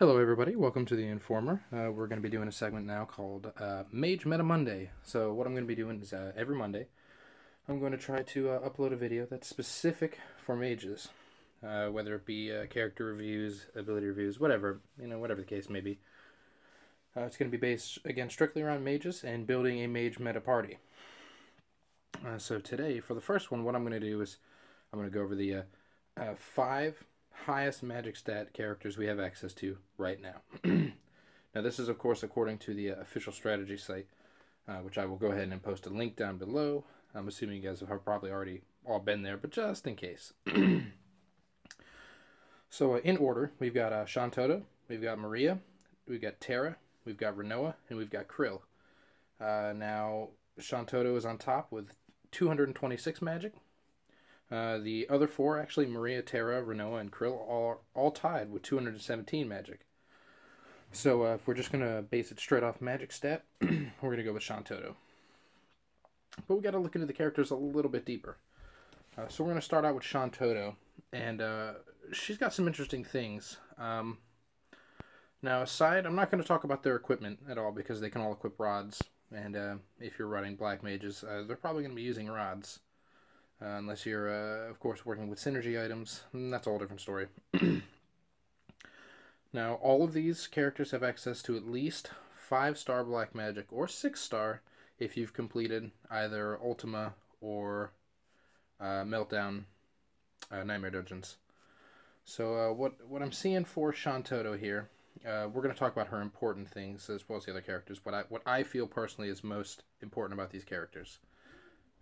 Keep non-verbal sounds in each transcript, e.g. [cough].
Hello, everybody. Welcome to the Informer. Uh, we're going to be doing a segment now called uh, Mage Meta Monday. So, what I'm going to be doing is uh, every Monday, I'm going to try to uh, upload a video that's specific for mages, uh, whether it be uh, character reviews, ability reviews, whatever you know, whatever the case may be. it's going to be based again strictly around mages and building a mage meta party. so today, for the first one, what I'm going to do is I'm going to go over the five highest magic stat characters we have access to right now. [clears throat] now, this is, of course, according to the uh, official strategy site, uh, which I will go ahead and post a link down below. I'm assuming you guys have probably already all been there, but just in case. [clears throat] so, uh, in order, we've got uh, Shantotto, we've got Maria, we've got Terra, we've got Rinoa, and we've got Krile. Uh, now, Shantotto is on top with 226 magic. Uh, the other four, actually, Maria, Terra, Rinoa, and Krile, are all tied with 217 magic. So uh, if we're just going to base it straight off magic stat, [clears throat] we're going to go with Shantotto. But we got to look into the characters a little bit deeper. Uh, so we're going to start out with Shantotto, and uh, she's got some interesting things. Um, now, aside, I'm not going to talk about their equipment at all because they can all equip rods, and uh, if you're running black mages, they're probably going to be using rods. Uh, unless you're, uh, of course, working with synergy items. That's a whole different story. [clears throat] now, all of these characters have access to at least 5-star Black Magic, or 6-star if you've completed either Ultima or uh, Meltdown uh, Nightmare Dungeons. So uh, what, what I'm seeing for Shantotto here, uh, we're going to talk about her important things as well as the other characters. What I, what I feel personally is most important about these characters.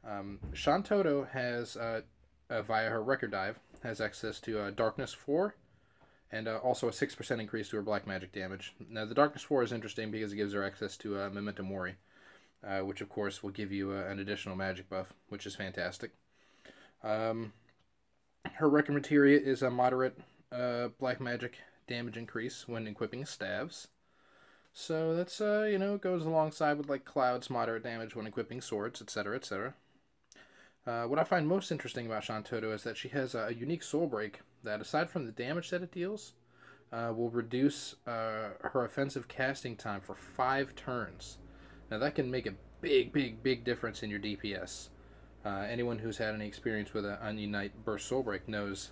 Um, Shantotto has, uh, uh, via her record dive, has access to uh, Darkness 4 and uh, also a 6% increase to her black magic damage. Now, the Darkness 4 is interesting because it gives her access to uh, Memento Mori, uh, which of course will give you uh, an additional magic buff, which is fantastic. Um, her record materia is a moderate black magic damage increase when equipping staves. So that's, uh, you know, goes alongside with like Cloud's moderate damage when equipping swords, etc., etc. Uh, what I find most interesting about Shantotto is that she has a, unique soul break that, aside from the damage that it deals, uh, will reduce uh, her offensive casting time for five turns. Now that can make a big, big, big difference in your DPS. Uh, anyone who's had any experience with Onion Knight Burst Soul Break knows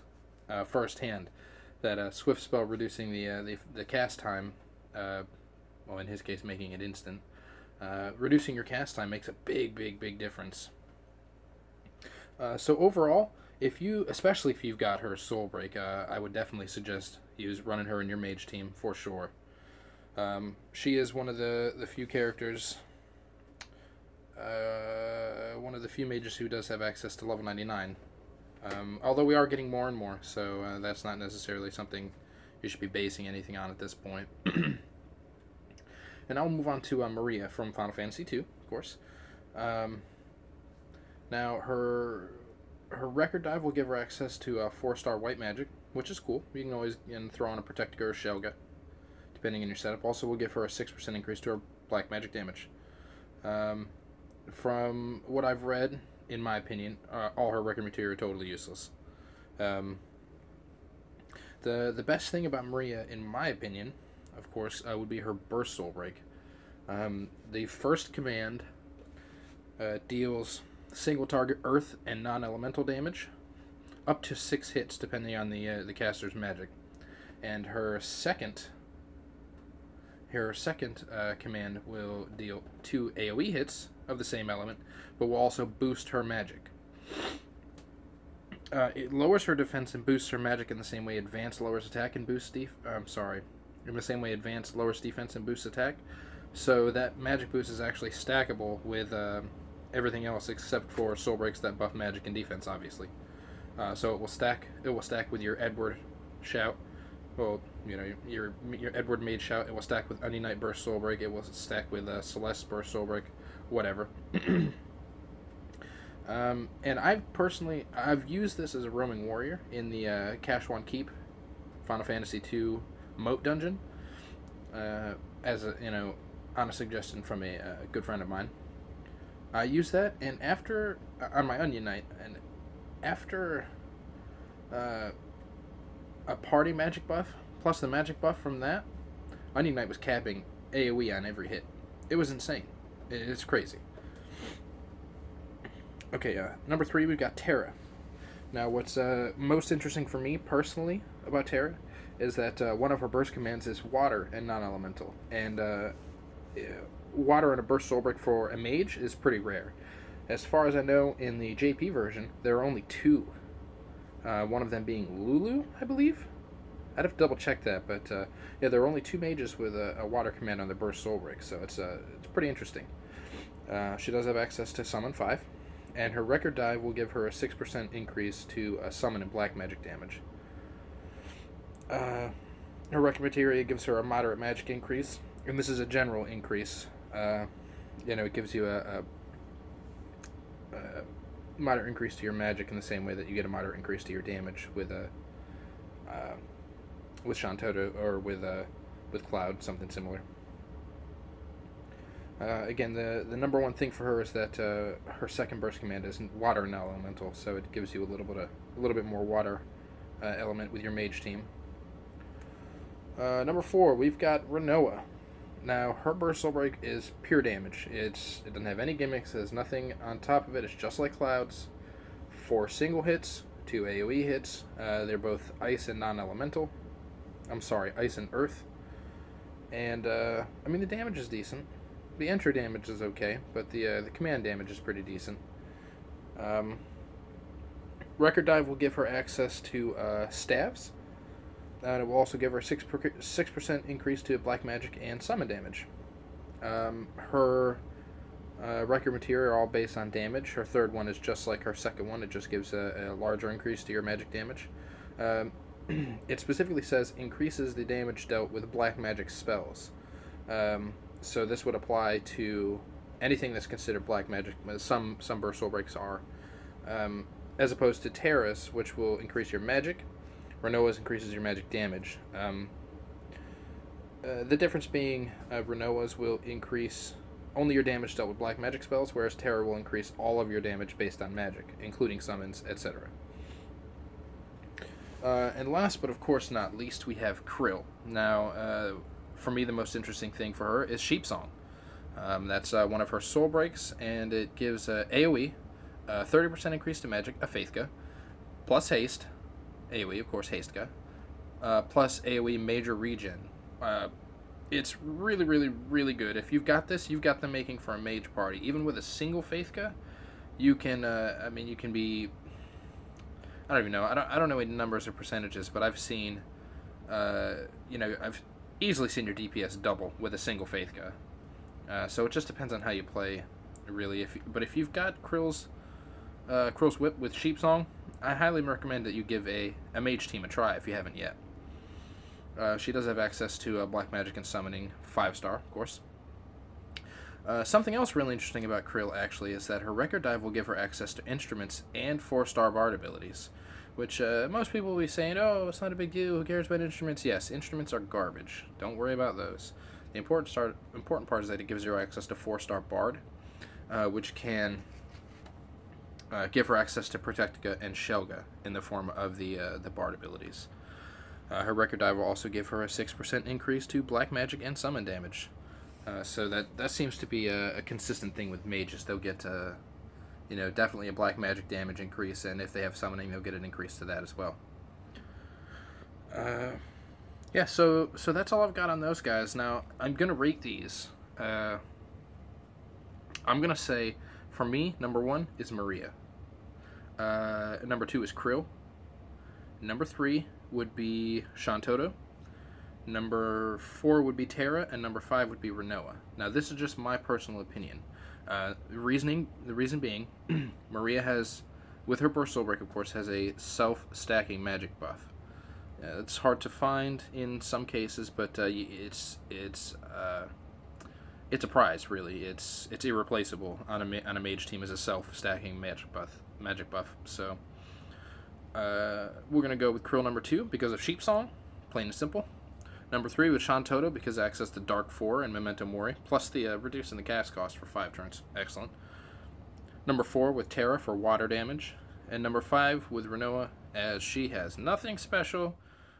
uh, firsthand that a Swift Spell reducing the, the, the cast time, well in his case making it instant, reducing your cast time makes a big, big, big difference. Uh, so overall, if you, especially if you've got her Soul Break, uh, I would definitely suggest use running her in your mage team for sure. Um, she is one of the the few characters, uh, one of the few mages who does have access to level 99. Um, although we are getting more and more, so uh, that's not necessarily something you should be basing anything on at this point. [clears throat] and I'll move on to uh, Maria from Final Fantasy II, of course. Um, now her her record dive will give her access to a four star white magic, which is cool. You can always you throw on a protect or Shellga, depending on your setup. Also, will give her a six percent increase to her black magic damage. Um, from what I've read, in my opinion, uh, all her record materia are totally useless. Um, the the best thing about Maria, in my opinion, of course, uh, would be her burst soul break. Um, the first command uh, deals single target earth and non-elemental damage, up to six hits depending on the uh, the caster's magic, and her second her second uh, command will deal two AOE hits of the same element, but will also boost her magic. Uh, it lowers her defense and boosts her magic in the same way advanced lowers attack and boosts def. I'm sorry, in the same way advanced lowers defense and boosts attack. So that magic boost is actually stackable with uh, everything else except for soul breaks that buff magic and defense, obviously. Uh, so it will stack. It will stack with your Edward shout. Well, you know your your Edward made shout. It will stack with Onion Knight Burst Soul Break. It will stack with uh, Celeste Burst Soul Break. Whatever. [clears throat] um, and I've personally I've used this as a roaming warrior in the uh, Kashuan Keep, Final Fantasy II Moat dungeon. Uh, as a you know, on a suggestion from a, a good friend of mine. I use that, and after uh, on my Onion Knight, and after uh, a party magic buff plus the magic buff from that, Onion Knight was capping AoE on every hit. It was insane. It's crazy. Okay, uh, number three, we've got Terra. Now, what's uh, most interesting for me personally about Terra is that uh, one of her burst commands is water and non-elemental, and uh, water in a burst soulbreak for a mage is pretty rare. As far as I know, in the JP version, there are only two. Uh, one of them being Lulu, I believe. I'd have to double check that, but uh, yeah, there are only two mages with a, a water command on the burst soulbreak, so it's uh, it's pretty interesting. Uh, she does have access to summon five, and her record dive will give her a six percent increase to uh, summon and black magic damage. Uh, her record materia gives her a moderate magic increase, and this is a general increase. Uh, you know, it gives you a, a, a, moderate increase to your magic in the same way that you get a moderate increase to your damage with a uh, with Shantotto or with uh, with Cloud, something similar. Uh, again, the the number one thing for her is that uh, her second burst command is water elemental, so it gives you a little bit of a little bit more water uh, element with your mage team. Uh, number four, we've got Rinoa. Now, her burst soul break is pure damage. It's It doesn't have any gimmicks, there's nothing on top of it. It's just like Cloud's. Four single hits, two AoE hits. Uh, they're both ice and non elemental. I'm sorry, ice and earth. And, uh, I mean, the damage is decent. The entry damage is okay, but the, uh, the command damage is pretty decent. Um, Record Dive will give her access to uh, staves and it will also give her 6 6% increase to black magic and summon damage. Um, her uh, record materia are all based on damage. Her third one is just like her second one, it just gives a, a larger increase to your magic damage. Um, [clears throat] it specifically says increases the damage dealt with black magic spells. Um, so this would apply to anything that's considered black magic. Some some burst soul breaks are, um, as opposed to Terra's, which will increase your magic, Rinoa's increases your magic damage. Um, uh, the difference being uh, Rinoa's will increase only your damage dealt with black magic spells, whereas Terra will increase all of your damage based on magic, including summons, etc. Uh, and last but of course not least, we have Krile. Now, uh, for me, the most interesting thing for her is Sheep Song. Um, that's uh, one of her soul breaks, and it gives uh, AoE, 30% increase to magic, a Faithga, plus haste, AoE, of course, Hastka, uh, plus AoE major regen. Uh, it's really, really, really good. If you've got this, you've got the making for a mage party. Even with a single Faithga, you can, uh, I mean, you can be, I don't even know, I don't, I don't know any numbers or percentages, but I've seen, uh, you know, I've easily seen your DPS double with a single Faithga. Uh, so it just depends on how you play, really. If But if you've got Krile's, uh, Krile's Whip with Sheep Song, I highly recommend that you give a, a mage team a try if you haven't yet. Uh, she does have access to uh, Black Magic and Summoning 5 star, of course. Uh, something else really interesting about Krile, actually, is that her Record Dive will give her access to instruments and 4 star Bard abilities. Which uh, most people will be saying, oh, it's not a big deal, who cares about instruments? Yes, instruments are garbage. Don't worry about those. The important, start, important part is that it gives you access to 4 star Bard, uh, which can uh, give her access to Protectica and Shellga in the form of the uh, the Bard abilities. Uh, her Record Dive will also give her a 6% increase to Black Magic and Summon damage. Uh, so that that seems to be a, a, consistent thing with mages. They'll get, uh, you know, definitely a Black Magic damage increase, and if they have Summoning, they'll get an increase to that as well. Uh, yeah, so so that's all I've got on those guys. Now I'm gonna rate these. I'm gonna say, for me, number one is Maria. Uh, number two is Krile. Number three would be Shantotto. Number four would be Terra, and number five would be Rinoa. Now, this is just my personal opinion. Uh, reasoning, the reason being, [clears throat] Maria has, with her burst break, of course, has a self-stacking magic buff. Uh, it's hard to find in some cases, but uh, it's it's uh, it's a prize, really. It's it's irreplaceable on a on a mage team as a self-stacking magic buff magic buff. So uh, we're going to go with Krile number two because of Sheep Song, plain and simple. Number three with Shantotto because access to Dark 4 and Memento Mori, plus the uh, reducing the cast cost for five turns. Excellent. Number four with Terra for water damage. And number five with Rinoa as she has nothing special,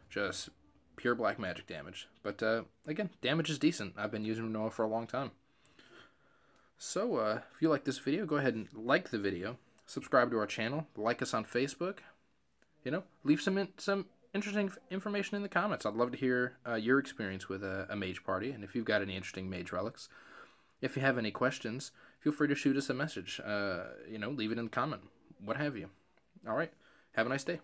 just pure black magic damage. But uh, again, damage is decent. I've been using Rinoa for a long time. So uh, if you like this video, go ahead and like the video, subscribe to our channel, like us on Facebook. You know, leave some in, some interesting information in the comments. I'd love to hear uh, your experience with a, a mage party, and if you've got any interesting mage relics. If you have any questions, feel free to shoot us a message. Uh, you know, leave it in the comment, what have you. All right, have a nice day.